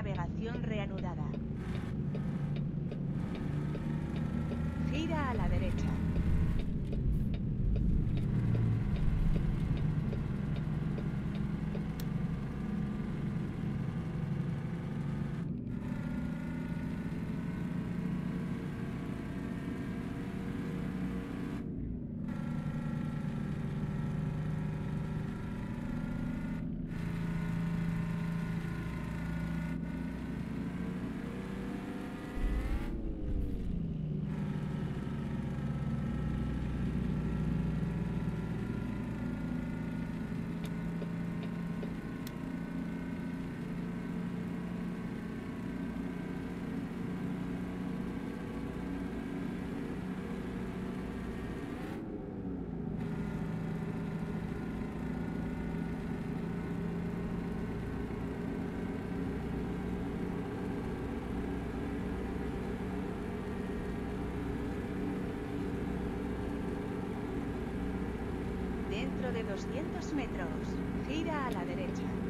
Navegación, reanudada. Gira a la derecha. De 200 metros, gira a la derecha.